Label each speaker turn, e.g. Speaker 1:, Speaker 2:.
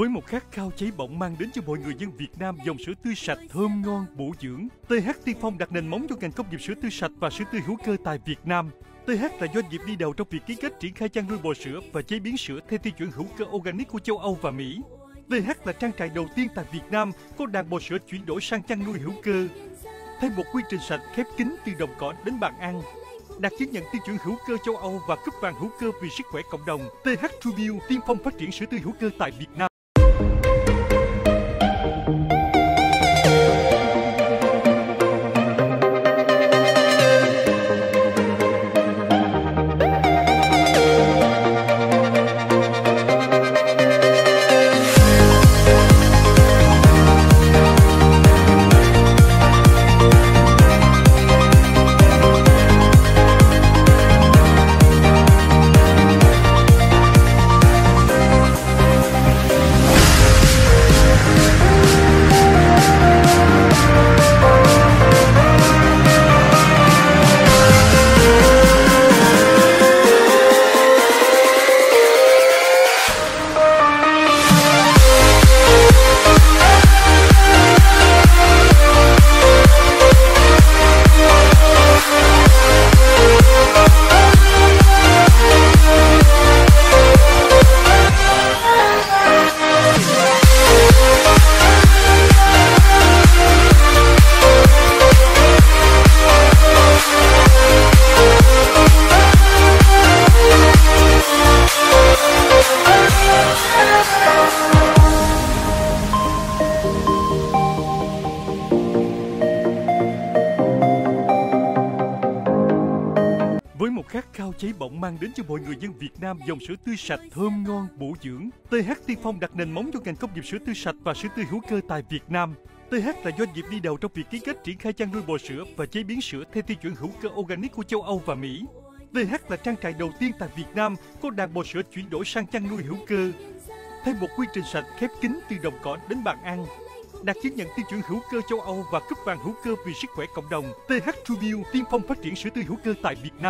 Speaker 1: Với một khát khao cháy bỏng mang đến cho mọi người dân Việt Nam dòng sữa tươi sạch thơm ngon bổ dưỡng, TH Tiên Phong đặt nền móng cho ngành công nghiệp sữa tươi sạch và sữa tươi hữu cơ tại Việt Nam. TH là doanh nghiệp đi đầu trong việc ký kết triển khai chăn nuôi bò sữa và chế biến sữa theo tiêu chuẩn hữu cơ organic của châu Âu và Mỹ. TH là trang trại đầu tiên tại Việt Nam có đàn bò sữa chuyển đổi sang chăn nuôi hữu cơ. Theo một quy trình sạch khép kín từ đồng cỏ đến bàn ăn, đạt chứng nhận tiêu chuẩn hữu cơ châu Âu và cúp vàng hữu cơ vì sức khỏe cộng đồng. TH Trubil tiên phong phát triển sữa tươi hữu cơ tại Việt Nam. Với một khát khao cháy bỏng mang đến cho mọi người dân Việt Nam dòng sữa tươi sạch thơm ngon bổ dưỡng, TH Tiên Phong đặt nền móng cho ngành công nghiệp sữa tươi sạch và sữa tươi hữu cơ tại Việt Nam. TH là doanh nghiệp đi đầu trong việc ký kết triển khai chăn nuôi bò sữa và chế biến sữa theo tiêu chuẩn hữu cơ organic của châu Âu và Mỹ. TH là trang trại đầu tiên tại Việt Nam có đàn bò sữa chuyển đổi sang chăn nuôi hữu cơ. Theo một quy trình sạch khép kín từ đồng cỏ đến bàn ăn, đạt chứng nhận tiêu chuẩn hữu cơ châu Âu và cúp vàng hữu cơ vì sức khỏe cộng đồng. TH Trubil tiên phong phát triển sữa tươi hữu cơ tại Việt Nam.